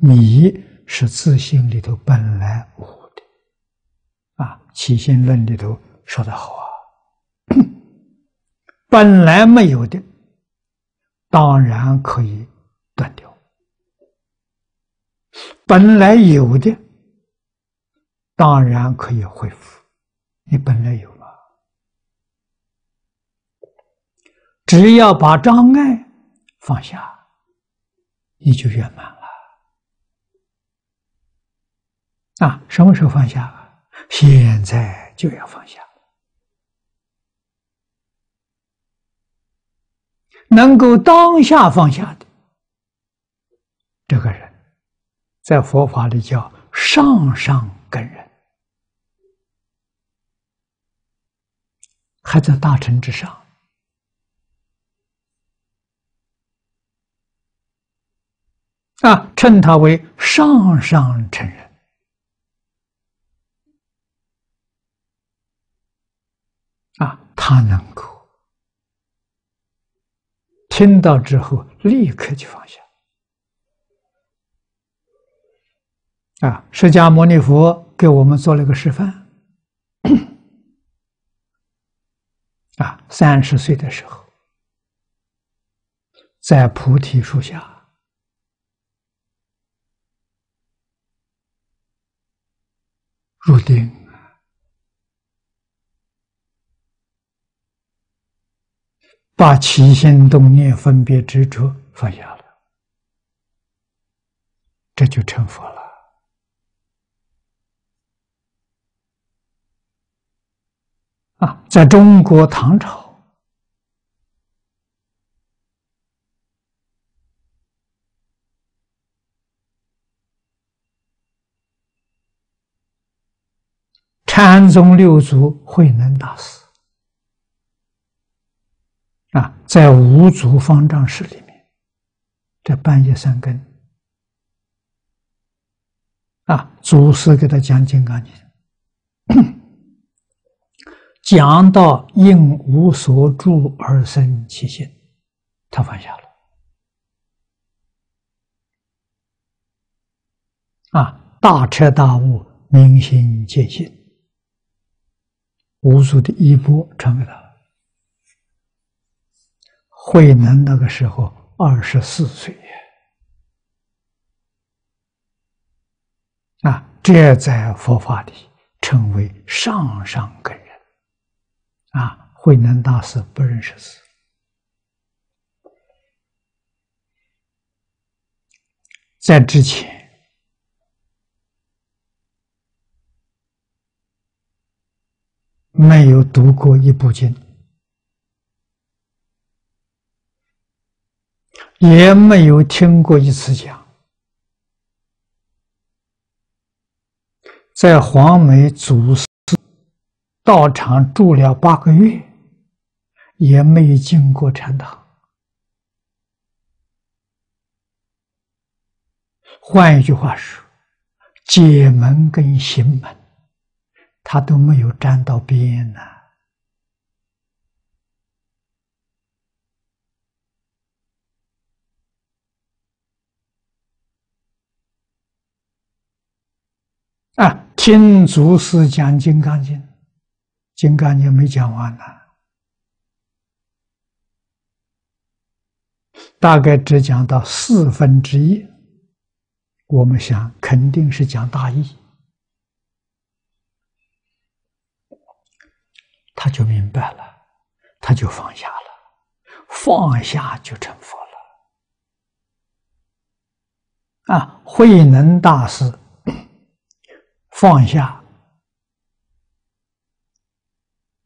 迷是自信里头本来无的，啊，《起心论》里头说的好啊，本来没有的，当然可以断掉；本来有的，当然可以恢复。你本来有嘛，只要把障碍放下，你就圆满了。啊，什么时候放下？现在就要放下。能够当下放下的这个人，在佛法里叫上上根人，还在大乘之上啊，称他为上上乘人。啊，他能够听到之后立刻就放下。啊，释迦牟尼佛给我们做了个示范。啊，三十岁的时候，在菩提树下入定。把起心动念、分别执着放下了，这就成佛了。啊，在中国唐朝，禅宗六祖慧能大师。啊，在五祖方丈室里面，这半夜三更，啊，祖师给他讲《金刚经》，讲到应无所住而生其心，他放下了。啊，大彻大悟，明心见性，五祖的衣钵传给他了。慧能那个时候二十四岁，啊，这在佛法里称为上上根人，啊，慧能大师不认识字，在之前没有读过一部经。也没有听过一次讲，在黄梅祖师道场住了八个月，也没进过禅堂。换一句话说，解门跟行门，他都没有沾到边呢。听祖师讲《金刚经》，《金刚经》没讲完呢，大概只讲到四分之一。我们想，肯定是讲大意，他就明白了，他就放下了，放下就成佛了。啊，慧能大师。放下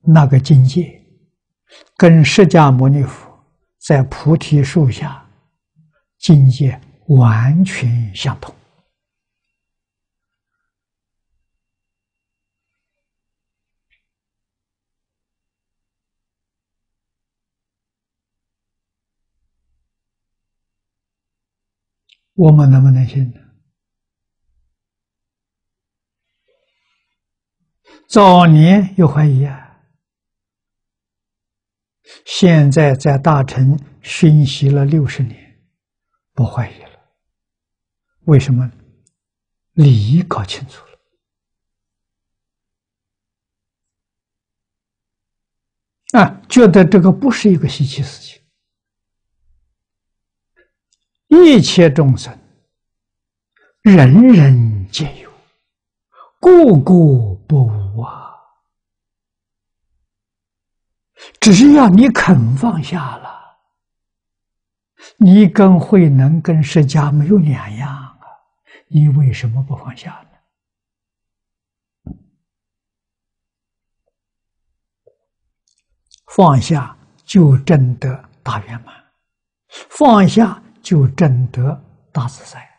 那个境界，跟释迦牟尼佛在菩提树下境界完全相同。我们能不能信呢？早年有怀疑啊，现在在大乘熏习了六十年，不怀疑了。为什么？礼仪搞清楚了啊，觉得这个不是一个稀奇事情。一切众生，人人皆有，个个不无啊。只要你肯放下了，你跟慧能、跟释迦没有两样啊！你为什么不放下呢？放下就证得大圆满，放下就证得大自在。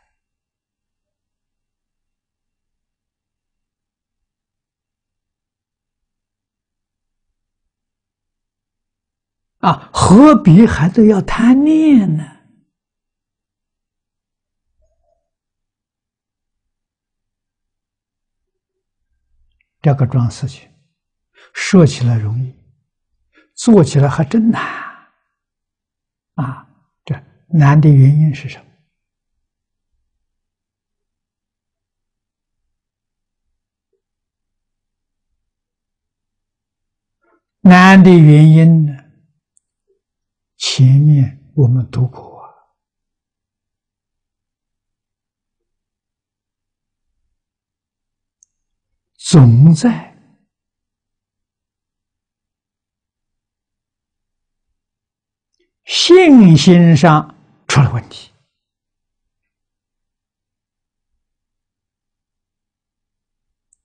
啊，何必还得要贪念呢？这个桩事情，说起来容易，做起来还真难。啊，这难的原因是什么？难的原因呢？前面我们读过，总在信心上出了问题，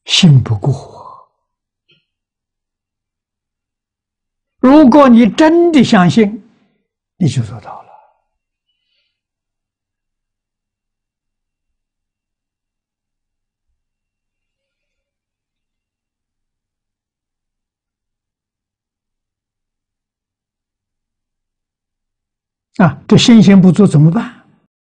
信不过。如果你真的相信，你就做到了啊！这信心不足怎么办？